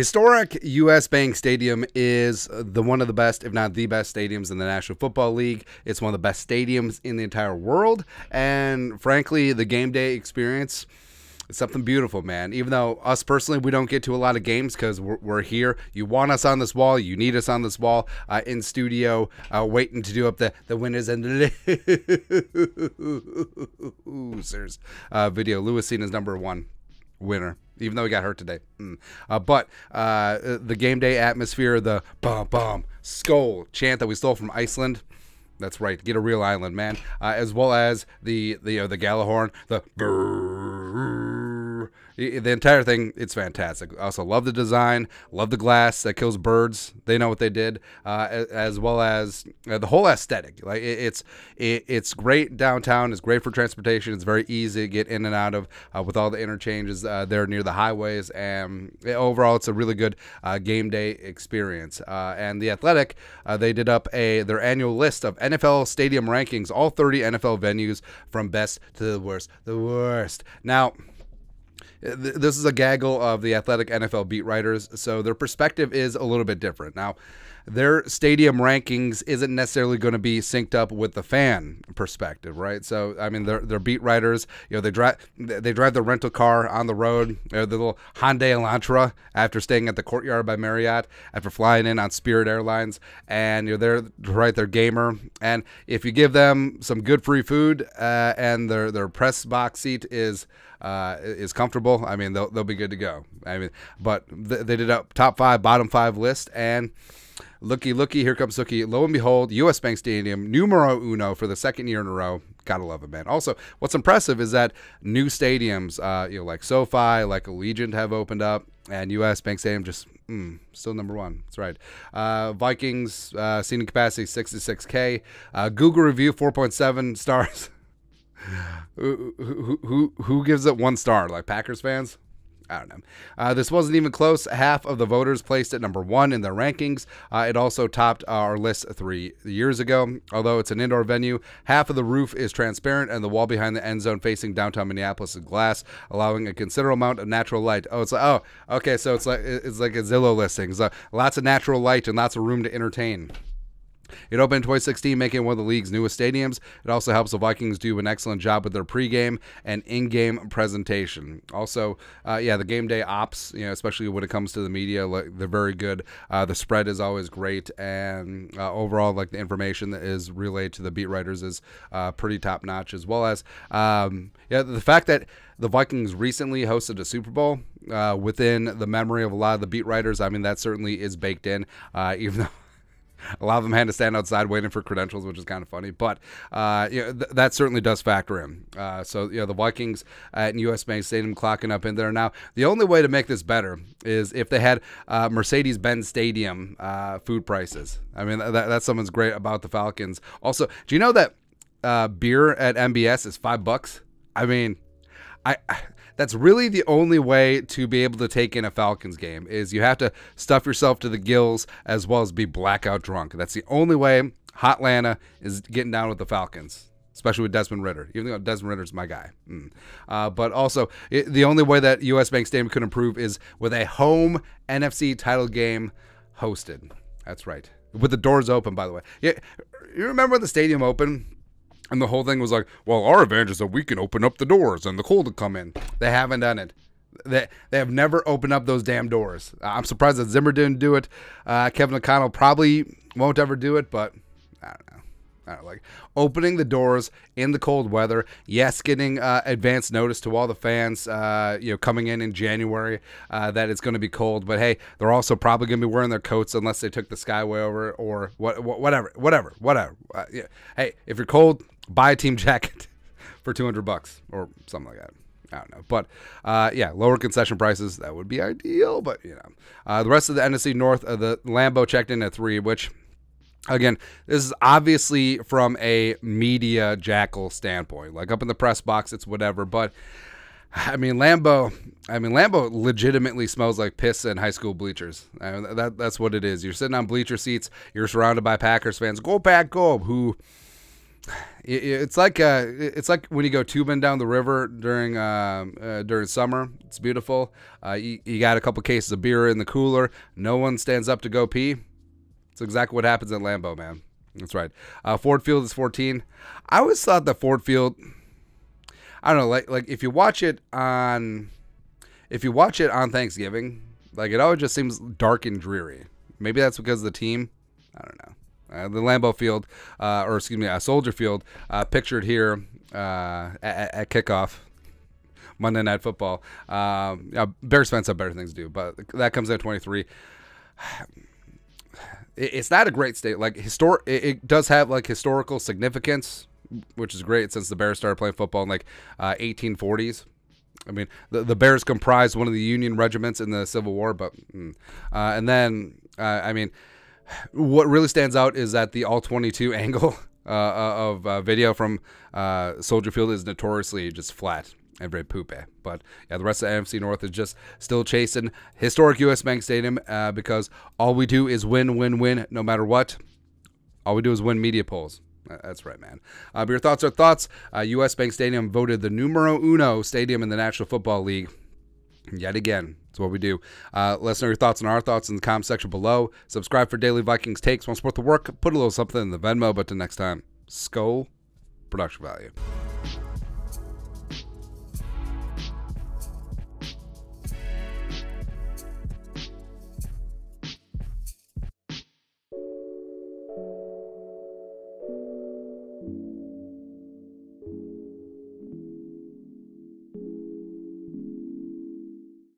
Historic U.S. Bank Stadium is the one of the best, if not the best, stadiums in the National Football League. It's one of the best stadiums in the entire world, and frankly, the game day experience. It's something beautiful, man. Even though us personally, we don't get to a lot of games because we're, we're, here. You want us on this wall. You need us on this wall uh, in studio, uh, waiting to do up the, the winners and losers uh, video. Lewis Cine is number one winner, even though he got hurt today. Mm. Uh, but uh, the game day atmosphere, the bum bum Skol chant that we stole from Iceland. That's right. Get a real island, man. Uh, as well as the the uh, the Gjallarhorn, the brrr, the entire thing. It's fantastic. I also love the design. Love the glass that kills birds. They know what they did. Uh, as well as uh, the whole aesthetic. Like it, it's it, it's great downtown. It's great for transportation. It's very easy to get in and out of uh, with all the interchanges uh, there near the highways. And overall, it's a really good game day experience. and the Athletic, they did up a their annual list of NFL stadium rankings, all 30 NFL venues from best to the worst. The worst. Now, this is a gaggle of the athletic NFL beat writers, so their perspective is a little bit different. Now, their stadium rankings isn't necessarily going to be synced up with the fan perspective, right? So, I mean, they're, they're beat writers. You know, they drive they drive the rental car on the road, the little Hyundai Elantra after staying at the Courtyard by Marriott, after flying in on Spirit Airlines, and you know they're write their gamer. And if you give them some good free food uh, and their their press box seat is uh, is comfortable, I mean, they'll, they'll be good to go. I mean, but th- they did a top five, bottom five list, and looky, looky, here comes Sookie. Lo and behold, U.S. Bank Stadium, numero uno for the second year in a row. Gotta love it, man. Also, what's impressive is that new stadiums, uh, you know, like SoFi, like Allegiant, have opened up, and U.S. Bank Stadium just mm, still number one. That's right. Uh, Vikings uh, seating capacity 66k. Uh, Google review 4.7 stars. who, who, who, who gives it one star? Like Packers fans? I don't know. Uh, this wasn't even close. Half of the voters placed it number one in their rankings. Uh, it also topped our list three years ago. Although it's an indoor venue, half of the roof is transparent, and the wall behind the end zone facing downtown Minneapolis is glass, allowing a considerable amount of natural light. Oh, it's like oh, okay, so it's like it's like a Zillow listing. So lots of natural light and lots of room to entertain. It opened in 2016, making it one of the league's newest stadiums. It also helps the Vikings do an excellent job with their pregame and in-game presentation. Also, uh, yeah, the game day ops, you know, especially when it comes to the media, like, they're very good. Uh, the spread is always great, and uh, overall, like the information that is relayed to the beat writers is uh, pretty top notch, as well as um, yeah, the fact that the Vikings recently hosted a Super Bowl uh, within the memory of a lot of the beat writers. I mean, that certainly is baked in, uh, even though a lot of them had to stand outside waiting for credentials, which is kind of funny. But uh, you know, th- that certainly does factor in. Uh, so you know, the Vikings at U.S. Bank Stadium clocking up in there now. The only way to make this better is if they had uh, Mercedes-Benz Stadium uh, food prices. I mean, that, that's something's great about the Falcons. Also, do you know that uh, beer at MBS is five bucks? I mean, I, I that's really the only way to be able to take in a Falcons game is you have to stuff yourself to the gills as well as be blackout drunk. That's the only way Hot Atlanta is getting down with the Falcons especially with Desmond Ridder, even though Desmond Ridder's my guy. Mm. Uh, but also, it, the only way that U.S. Bank Stadium could improve is with a home NFC title game hosted. That's right. With the doors open, by the way. Yeah, you remember the stadium open? And the whole thing was like, well, our advantage is that we can open up the doors and the cold will come in. They haven't done it. They, they have never opened up those damn doors. I'm surprised that Zimmer didn't do it. Uh, Kevin O'Connell probably won't ever do it, but I don't know. Know, like opening the doors in the cold weather. Yes, getting uh, advance notice to all the fans, uh, you know, coming in in January uh, that it's going to be cold. But hey, they're also probably going to be wearing their coats unless they took the Skyway over or what, whatever, whatever, whatever. Uh, yeah. Hey, if you're cold, buy a team jacket for 200 bucks or something like that. I don't know. But uh, yeah, lower concession prices, that would be ideal. But, you know, uh, the rest of the NFC North, uh, the Lambeau checked in at three, which, again, this is obviously from a media jackal standpoint. Like up in the press box, it's whatever. But, I mean, Lambeau. I mean, Lambeau legitimately smells like piss in high school bleachers. I mean, that, that's what it is. You're sitting on bleacher seats, you're surrounded by Packers fans. Go, Pack, go, who it's like uh, it's like when you go tubing down the river during uh, uh, during summer. It's beautiful. Uh, you, you, got a couple cases of beer in the cooler. No one stands up to go pee. It's exactly what happens at Lambeau, man. That's right. Uh, Ford Field is 14. I always thought that Ford Field. I don't know, like like if you watch it on, if you watch it on Thanksgiving, like it always just seems dark and dreary. Maybe that's because the team. I don't know. Uh, the Lambeau Field, uh, or excuse me, uh, Soldier Field, uh, pictured here uh, at, at, kickoff. Monday Night Football. Um, Bears fans have better things to do, but that comes at 23. It's not a great state. Like historic, it, it, does have like historical significance, which is great since the Bears started playing football in like 1840s. I mean, the, the Bears comprised one of the Union regiments in the Civil War, but mm, uh, and then uh, I mean, what really stands out is that the all 22 angle uh, uh, of uh, video from uh, Soldier Field is notoriously just flat and very poopy. But yeah, the rest of the AFC North is just still chasing historic US Bank Stadium uh, because all we do is win, win, win, no matter what. All we do is win media polls. That's right, man. Uh, but your thoughts are thoughts. US Bank Stadium voted the numero uno stadium in the National Football League yet again. That's what we do. Uh, let us know your thoughts and our thoughts in the comment section below. Subscribe for daily Vikings takes. Want to support the work? Put a little something in the Venmo. But until next time, Skol Production Value.